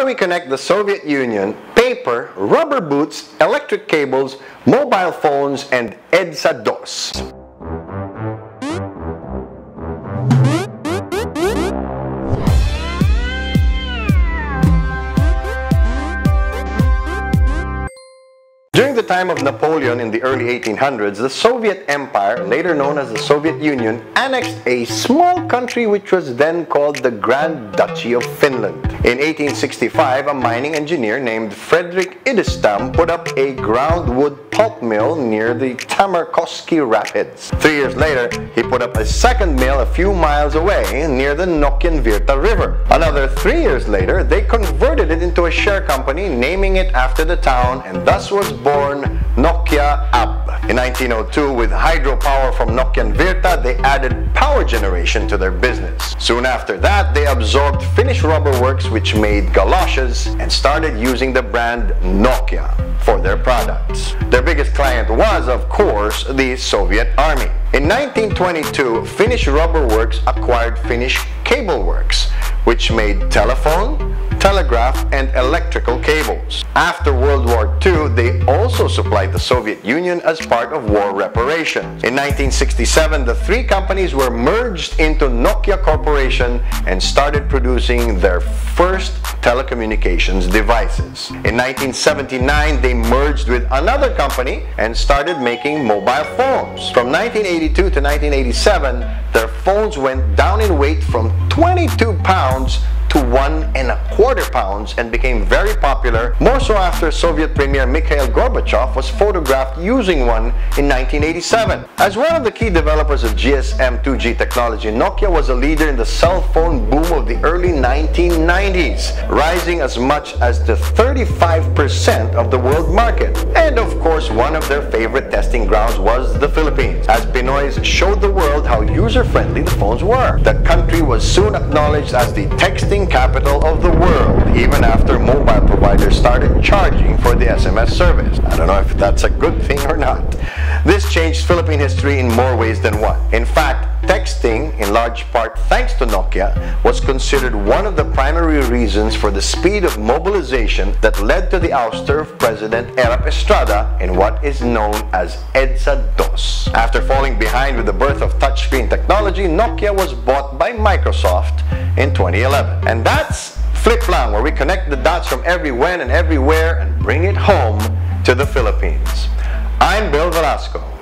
do we connect the Soviet Union, paper, rubber boots, electric cables, mobile phones, and EDSA DOS? Time of Napoleon in the early 1800s, the Soviet Empire, later known as the Soviet Union, annexed a small country which was then called the Grand Duchy of Finland. In 1865, a mining engineer named Frederick Idestam put up a groundwood pulp mill near the Tammerkoski Rapids. Three years later, he put up a second mill a few miles away near the Nokianvirta River. Another three years later, they converted it into a share company, naming it after the town, and thus was born Nokia AB. In 1902, with hydropower from Nokia and Virta, they added power generation to their business. Soon after that, they absorbed Finnish Rubber Works, which made galoshes, and started using the brand Nokia for their products. Their biggest client was, of course, the Soviet Army. In 1922, Finnish Rubber Works acquired Finnish Cable Works, which made telephone, telegraph, and electrical cables. After World War II, they also supplied the Soviet Union as part of war reparations. In 1967, the three companies were merged into Nokia Corporation and started producing their first telecommunications devices. In 1979, they merged with another company and started making mobile phones. From 1982 to 1987, their phones went down in weight from 22 pounds to one and a quarter pounds and became very popular, more so after Soviet Premier Mikhail Gorbachev was photographed using one in 1987. As one of the key developers of GSM 2G technology, Nokia was a leader in the cell phone boom of the early 1990s, rising as much as to 35% of the world market. And of course, one of their favorite testing grounds was the Philippines, as Pinoys showed the world how user-friendly the phones were. The country was soon acknowledged as the texting capital of the world, even after mobile providers started charging for the SMS service. I don't know if that's a good thing or not. This changed Philippine history in more ways than one. In fact, texting, in large part thanks to Nokia, was considered one of the primary reasons for the speed of mobilization that led to the ouster of President Erap Estrada in what is known as EDSA-DOS. After falling behind with the birth of touchscreen technology, Nokia was bought by Microsoft in 2011. And that's Flip Lang, where we connect the dots from every when and everywhere and bring it home to the Philippines. I'm Bill Velasco.